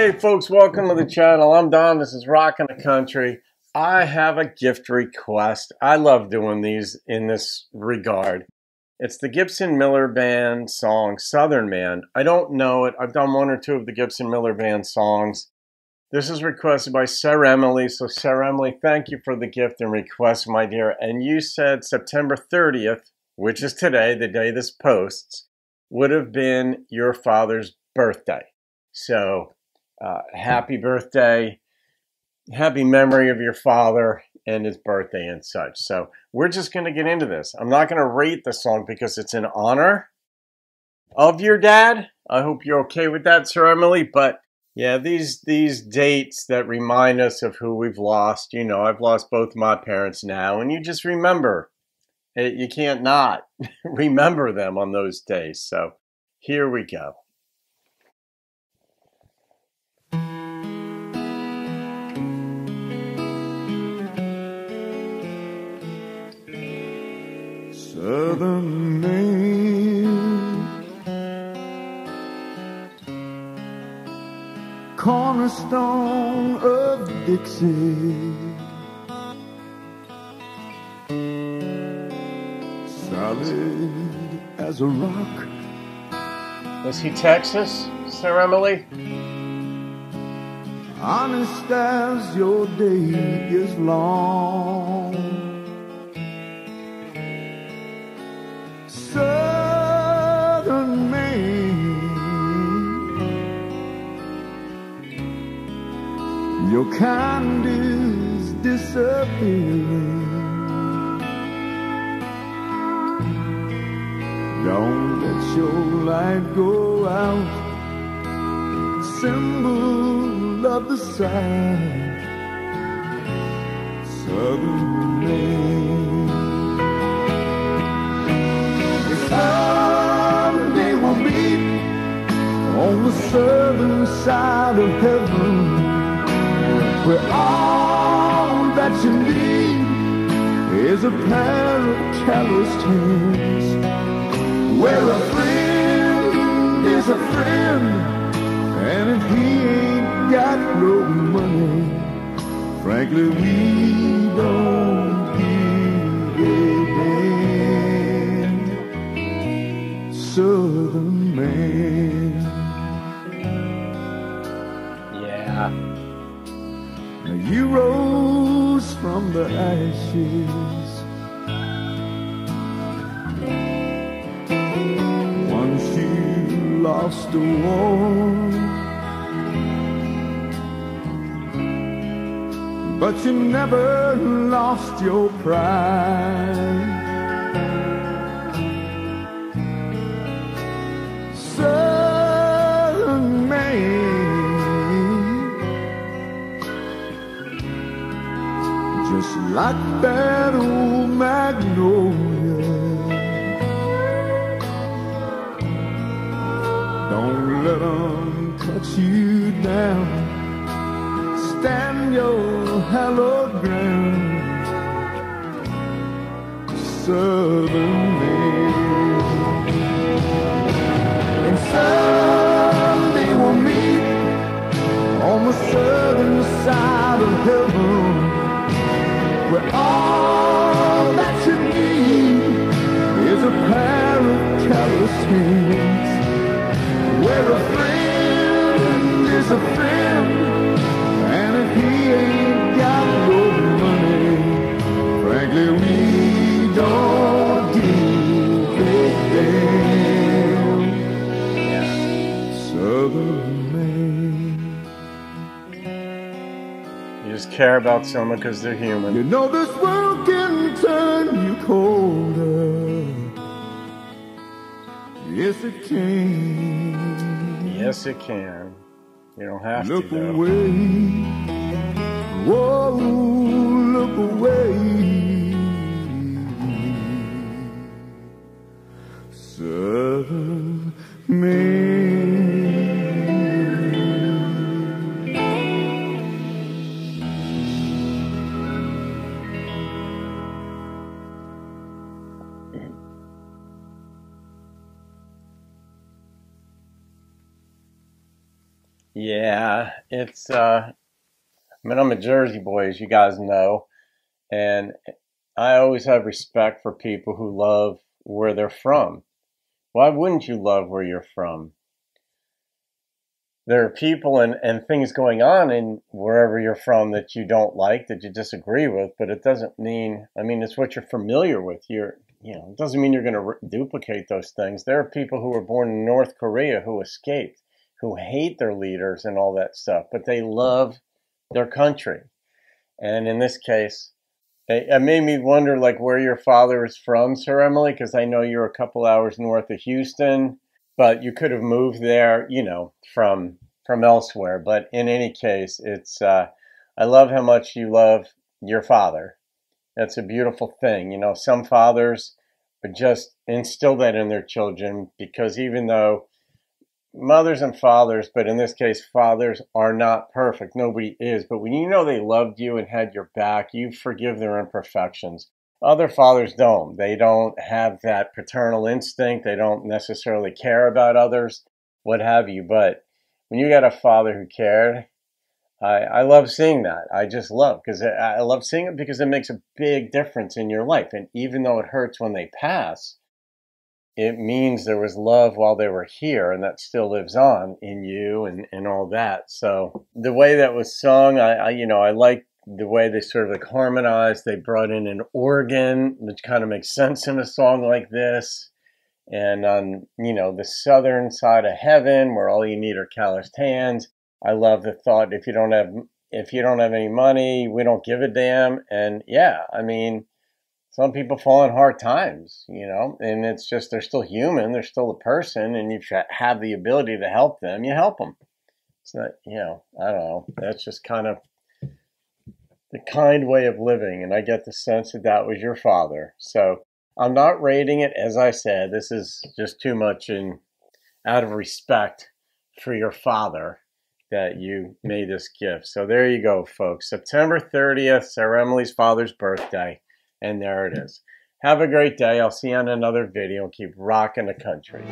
Hey folks, welcome to the channel. I'm Don. This is Rockin' the Country. I have a gift request. I love doing these in this regard. It's the Gibson Miller Band song Southern Man. I don't know it. I've done one or two of the Gibson Miller Band songs. This is requested by Sarah Emily. So Sarah Emily, thank you for the gift and request, my dear. And you said September 30th, which is today, the day this posts, would have been your father's birthday. So uh, happy birthday, happy memory of your father and his birthday and such. So we're just going to get into this. I'm not going to rate the song because it's in honor of your dad. I hope you're okay with that, Sir Emily. But yeah, these these dates that remind us of who we've lost. You know, I've lost both my parents now, and you just remember. Eh, you can't not remember them on those days. So here we go. Southern Man, cornerstone of Dixie, solid as a rock. Is he Texas, Sir Emily? honest as your day is long. Your kind is disappearing. Don't let your light go out symbol of the Southern Man. Someday we'll meet on the southern side of heaven, where all that you need is a pair of calloused hands, where a friend is a friend. And if he ain't got no money, frankly, we don't give a damn. Southern man. Yeah. You rose from the ashes. Once you lost the war. But you never lost your pride. Like that old magnolia. Don't let them cut you down stand your hallowed ground, Southern Man. And someday Man. You just care about someone because they're human. You know this world can turn you colder. Yes, it can. Yes, it can. You don't have Look to, though. away. Whoa, look away. Southern Man. Yeah, it's uh I mean I'm a Jersey boy as you guys know, and I always have respect for people who love where they're from. Why wouldn't you love where you're from? There are people and, and things going on in wherever you're from that you don't like, that you disagree with, but it doesn't mean, I mean, it's what you're familiar with. You're, you know, it doesn't mean you're going to re- duplicate those things. There are people who were born in North Korea who escaped, who hate their leaders and all that stuff, but they love their country. And in this case, it, made me wonder, like, where your father is from, Sir Emily, because I know you're a couple hours north of Houston, but you could have moved there, you know, from from elsewhere. But in any case, it's uh, I love how much you love your father. That's a beautiful thing. You know, some fathers just instill that in their children because even though mothers and fathers, but in this case, fathers are not perfect. Nobody is. But when you know they loved you and had your back, you forgive their imperfections. Other fathers don't. They don't have that paternal instinct. They don't necessarily care about others, what have you. But when you got a father who cared, I, I love seeing that. I just love because I love seeing it because it makes a big difference in your life. And even though it hurts when they pass, it means there was love while they were here and that still lives on in you and, and all that. So the way that was sung, I, I you know, I like the way they sort of like harmonized. They brought in an organ, which kind of makes sense in a song like this. And on, you know, the southern side of heaven where all you need are calloused hands. I love the thought if you don't have if you don't have any money, we don't give a damn. And yeah, I mean, some people fall in hard times, you know, and it's just they're still human, they're still a person, and you have the ability to help them, you help them. It's not, you know, I don't know. That's just kind of the kind way of living, and I get the sense that that was your father. So I'm not rating it, as I said. This is just too much in out of respect for your father that you made this gift. So there you go, folks. September 30th, Sarah Emily's father's birthday. And there it is. Have a great day. I'll see you on another video. Keep rocking the country.